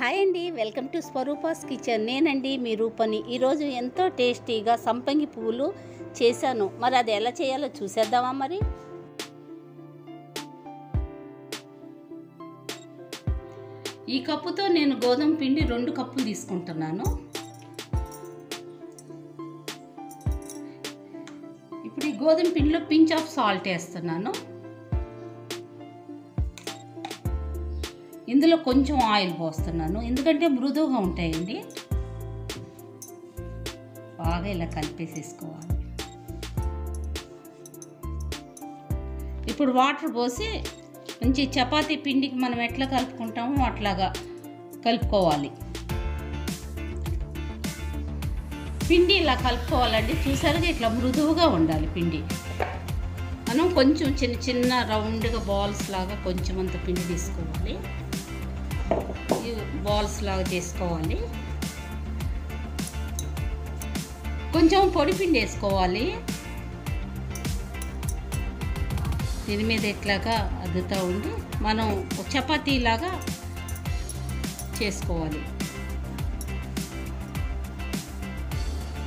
Hi అండి. Welcome to Swarupa's kitchen. నేనండి మీ రూపని. ఈరోజు ఎంతో టేస్టీగా సంపంగి పువ్వులు చేశాను. మరి అది ఎలా చేయాలో చూసేద్దామా మరి? ఈ కప్పుతో నేను గోధుమ పిండి రెండు కప్పులు తీసుకుంటున్నాను. ఇప్పుడు ఈ గోధుమ పిండిలో పించ్ ఆఫ్ సాల్ట్ వేస్తున్నాను. ఇందులో కొంచెం ఆయిల్ పోస్తున్నాను. ఎందుకంటే మృదువుగా ఉంటాయండి. బాగా ఇలా కలిపేసేసుకోవాలి. ఇప్పుడు వాటర్ పోసి మంచి చపాతీ పిండికి మనం ఎట్లా కలుపుకుంటామో అట్లాగా కలుపుకోవాలి. పిండి ఇలా కలుపుకోవాలండి. చూసారుగా ఇట్లా మృదువుగా ఉండాలి పిండి. మనం కొంచెం చిన్న చిన్న రౌండ్గా బాల్స్ లాగా కొంచెం అంత పిండి తీసుకోవాలి. బాల్స్ లాగా చేసుకోవాలి. కొంచెం పొడి పిండి వేసుకోవాలి. దీని మీద ఎట్లాగా అద్దుతూ ఉండి మనం చపాతీలాగా చేసుకోవాలి.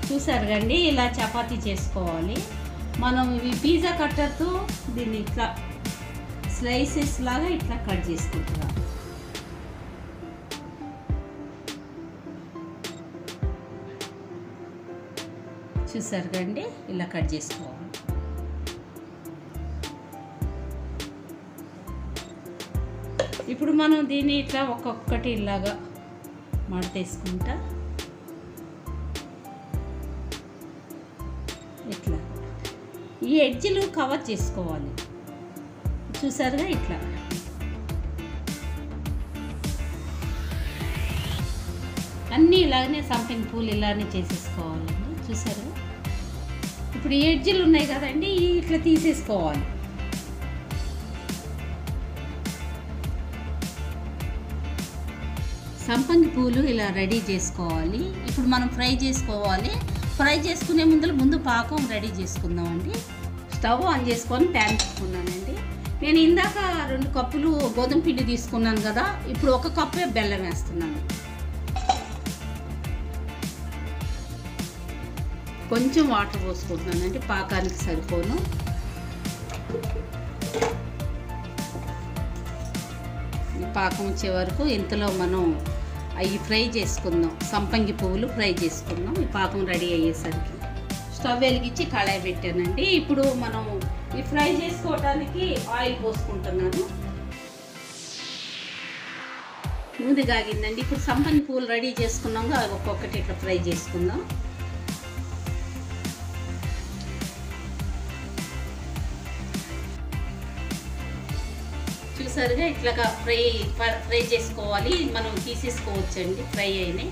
చూసారు కండి ఇలా చపాతీ చేసుకోవాలి. మనం ఈ పిజ్జా కట్టర్తో దీన్ని ఇట్లా స్లైసెస్ లాగా ఇట్లా కట్ చేసుకుంటున్నాం. చూసారు కండి ఇలా కట్ చేసుకోవాలి. ఇప్పుడు మనం దీన్ని ఇట్లా ఒక్కొక్కటి ఇలాగా మడతేసుకుంటా. ఇట్లా. ఈ ఎడ్జ్లు కవర్ చేసుకోవాలి. చూసారుగా ఇట్లా. అన్నీ ఇలాగనే సంథింగ్ పూలు ఇలానే చేసేసుకోవాలండి. చూసారుగా? ఇప్పుడు ఎడ్జిలు ఉన్నాయి కదండి ఇట్లా తీసేసుకోవాలి. సంపంగి పూలు ఇలా రెడీ చేసుకోవాలి. ఇప్పుడు మనం ఫ్రై చేసుకోవాలి. ఫ్రై చేసుకునే ముందు ముందు పాకం రెడీ చేసుకుందామండి. స్టవ్ ఆన్ చేసుకొని ప్యాన్ తీసుకున్నానండి నేను ఇందాక రెండు కప్పులు గోధుమ పిండి తీసుకున్నాను కదా ఇప్పుడు ఒక కప్పే బెల్లం వేస్తున్నాను. కొంచెం వాటర్ పోసుకుంటున్నాను. అంటే పాకానికి సరిపోను. ఈ పాకం వచ్చే వరకు ఇంతలో మనం అవి ఫ్రై చేసుకుందాం. సంపంగి పువ్వులు ఫ్రై చేసుకుందాం. ఈ పాకం రెడీ అయ్యేసరికి. స్టవ్ వెలిగించి కళాయి పెట్టానండి. ఇప్పుడు మనం ఈ ఫ్రై చేసుకోవడానికి ఆయిల్ పోసుకుంటున్నాను. ముందు కాగిందండి ఇప్పుడు సంపంగి పువ్వులు రెడీ చేసుకున్నాము అవి ఒక్కొక్కటి ఇట్లా ఫ్రై చేసుకుందాం. చూసారుగా ఇట్లాగా ఫ్రై ఫ్రై చేసుకోవాలి. మనం తీసేసుకోవచ్చండి ఫ్రై అయినాయి.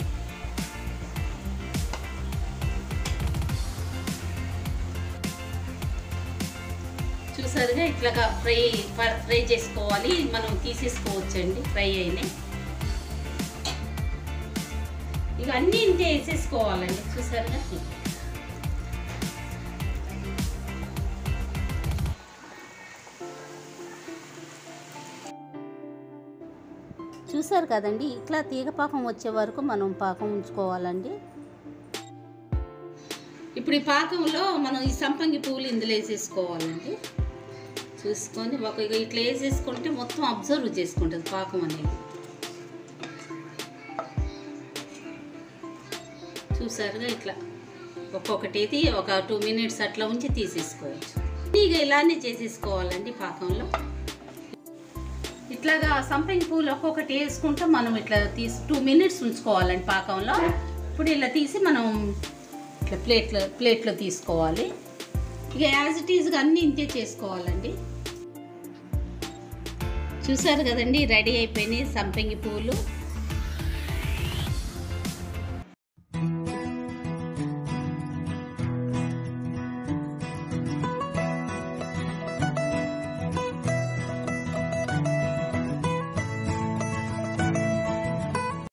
చూసారుగా ఇట్లాగా ఫ్రై ఫ్రై చేసుకోవాలి. మనం తీసేసుకోవచ్చండి ఫ్రై అయినాయి. ఇక అన్నీ వేసేసుకోవాలండి చూసారుగా? చూసారు కదండి ఇట్లా తీగ పాకం వచ్చే వరకు మనం పాకం ఉంచుకోవాలండి. ఇప్పుడు ఈ పాకంలో మనం ఈ సంపంగి పువ్వులు ఇందులో వేసేసుకోవాలండి. చూసుకొని ఒక ఇట్లా వేసేసుకుంటే మొత్తం అబ్జర్వ్ చేసుకుంటుంది పాకం అనేది. చూసారుగా ఇట్లా. ఒక్కొక్కటి ఒక టూ మినిట్స్ అట్లా ఉంచి తీసేసుకోవచ్చు. ఇక ఇలానే చేసేసుకోవాలండి పాకంలో. ఇట్లాగా సంపంగి పూలు ఒక్కొక్కటి వేసుకుంటూ మనం ఇట్లా తీసి టూ మినిట్స్ ఉంచుకోవాలండి పాకంలో. ఇప్పుడు ఇలా తీసి మనం ఇట్లా ప్లేట్లో ప్లేట్లో తీసుకోవాలి. ఇక యాజ్ ఇట్ ఈజ్గా అన్నీ ఇంతే చేసుకోవాలండి. చూసారు కదండి రెడీ అయిపోయినాయి సంపంగి పూలు.